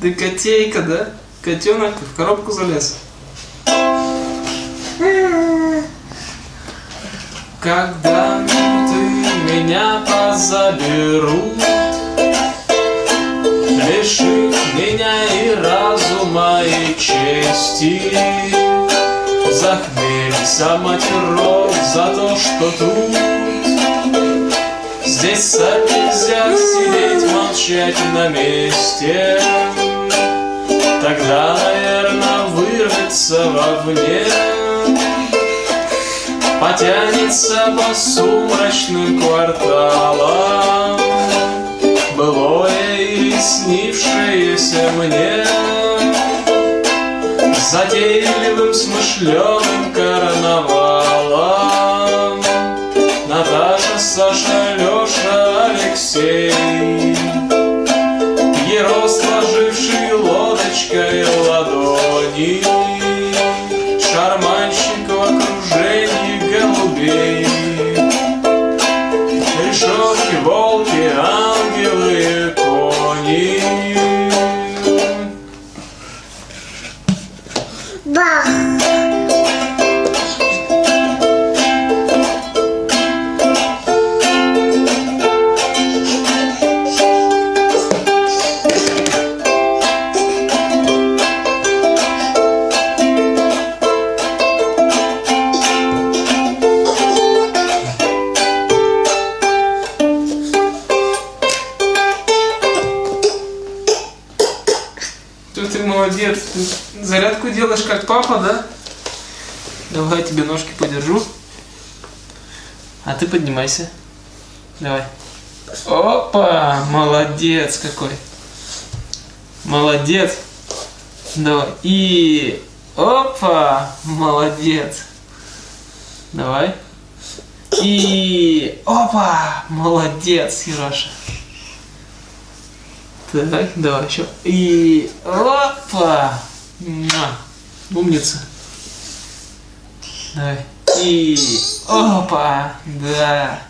Ты котейка, да? Котенок в коробку залез. Когда ты меня позаберут, Лишив меня и разума, и чести, Захмелься, матерок, за то, что тут Здесь сам нельзя сидеть, молчать на месте. Тогда, наверное, вырвется вовне. Потянется по сумрачным кварталам Былое и снившееся мне. Затейливым смышленым карнавалом Наташа, Саша, Леша, Алексей сложивший лодочкой ладони. Шарманщик в окружении голубей. Решетки, волки, ангелы, кони. Бах! Ты, ты молодец. Ты зарядку делаешь как папа, да? Давай я тебе ножки подержу. А ты поднимайся. Давай. Опа! Молодец какой. Молодец. Давай. И... Опа! Молодец. Давай. И... Опа! Молодец, Ероша. Так, давай еще. И опа! Муа. Умница. Давай. И опа! Да.